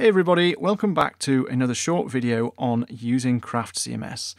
Hey everybody, welcome back to another short video on using Craft CMS.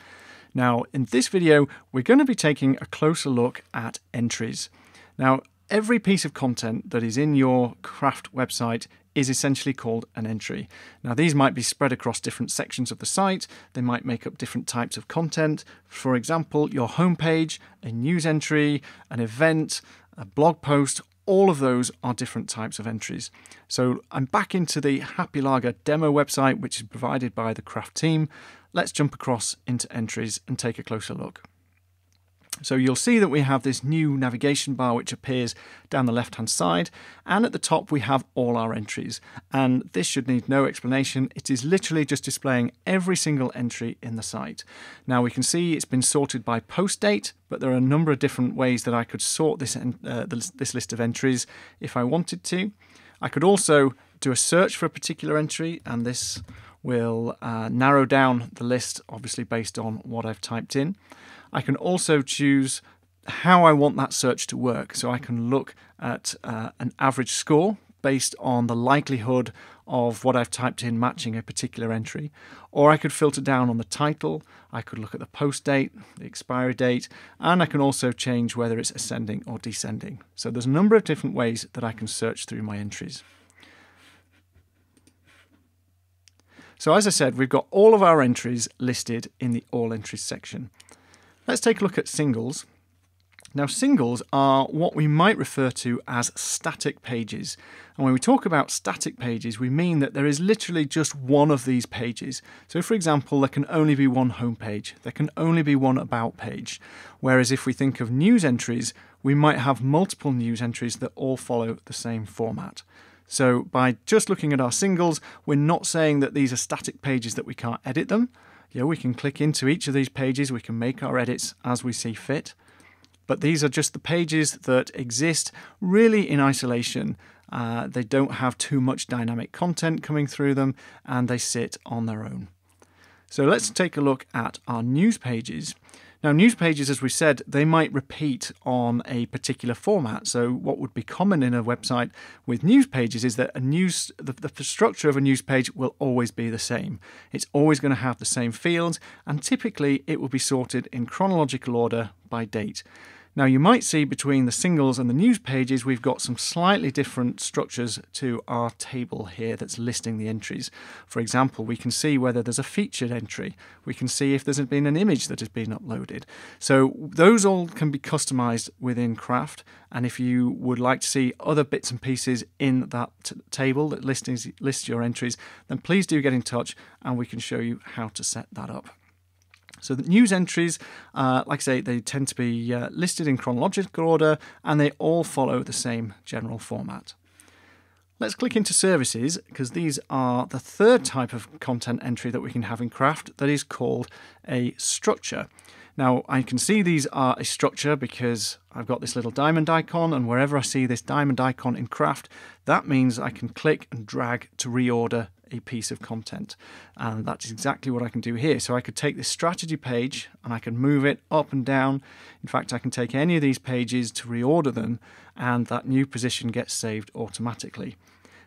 Now in this video we're going to be taking a closer look at entries. Now every piece of content that is in your Craft website is essentially called an entry. Now these might be spread across different sections of the site, they might make up different types of content. For example, your homepage, a news entry, an event, a blog post, all of those are different types of entries. So I'm back into the Happy Lager demo website, which is provided by the Craft team. Let's jump across into entries and take a closer look. So you'll see that we have this new navigation bar which appears down the left hand side and at the top we have all our entries and this should need no explanation it is literally just displaying every single entry in the site. Now we can see it's been sorted by post date but there are a number of different ways that I could sort this, uh, this list of entries if I wanted to. I could also do a search for a particular entry and this will uh, narrow down the list obviously based on what I've typed in. I can also choose how I want that search to work. So I can look at uh, an average score based on the likelihood of what I've typed in matching a particular entry. Or I could filter down on the title, I could look at the post date, the expiry date, and I can also change whether it's ascending or descending. So there's a number of different ways that I can search through my entries. So as I said, we've got all of our entries listed in the All Entries section. Let's take a look at singles. Now, singles are what we might refer to as static pages. And when we talk about static pages, we mean that there is literally just one of these pages. So, for example, there can only be one home page, there can only be one about page. Whereas if we think of news entries, we might have multiple news entries that all follow the same format. So, by just looking at our singles, we're not saying that these are static pages that we can't edit them yeah, we can click into each of these pages, we can make our edits as we see fit. But these are just the pages that exist really in isolation. Uh, they don't have too much dynamic content coming through them and they sit on their own. So let's take a look at our news pages. Now, news pages, as we said, they might repeat on a particular format. So, what would be common in a website with news pages is that a news, the, the structure of a news page will always be the same. It's always going to have the same fields, and typically it will be sorted in chronological order by date. Now you might see between the singles and the news pages we've got some slightly different structures to our table here that's listing the entries. For example, we can see whether there's a featured entry. We can see if there's been an image that has been uploaded. So those all can be customized within Craft and if you would like to see other bits and pieces in that table that lists, lists your entries, then please do get in touch and we can show you how to set that up. So the news entries, uh, like I say, they tend to be uh, listed in chronological order and they all follow the same general format. Let's click into services because these are the third type of content entry that we can have in Craft that is called a structure. Now I can see these are a structure because I've got this little diamond icon and wherever I see this diamond icon in Craft, that means I can click and drag to reorder a piece of content. And that's exactly what I can do here. So I could take this strategy page and I can move it up and down. In fact, I can take any of these pages to reorder them and that new position gets saved automatically.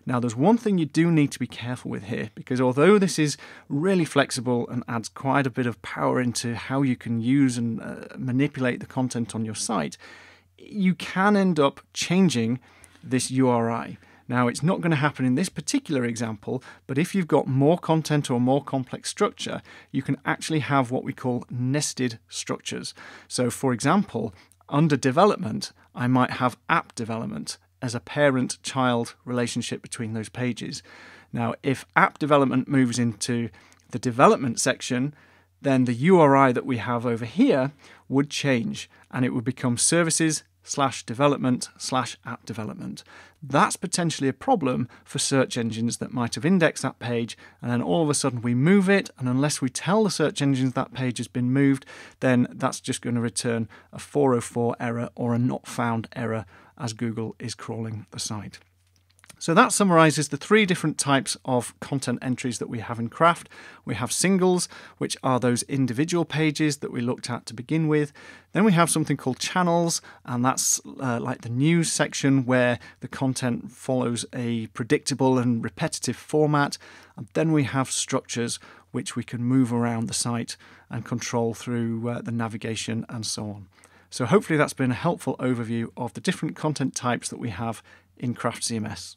Now, there's one thing you do need to be careful with here because although this is really flexible and adds quite a bit of power into how you can use and uh, manipulate the content on your site, you can end up changing this URI. Now, it's not going to happen in this particular example, but if you've got more content or more complex structure, you can actually have what we call nested structures. So, for example, under development, I might have app development as a parent child relationship between those pages. Now, if app development moves into the development section, then the URI that we have over here would change and it would become services slash development slash app development. That's potentially a problem for search engines that might have indexed that page and then all of a sudden we move it and unless we tell the search engines that page has been moved, then that's just going to return a 404 error or a not found error as Google is crawling the site. So that summarizes the three different types of content entries that we have in Craft. We have singles, which are those individual pages that we looked at to begin with. Then we have something called channels, and that's uh, like the news section where the content follows a predictable and repetitive format. And then we have structures, which we can move around the site and control through uh, the navigation and so on. So hopefully that's been a helpful overview of the different content types that we have in Craft CMS.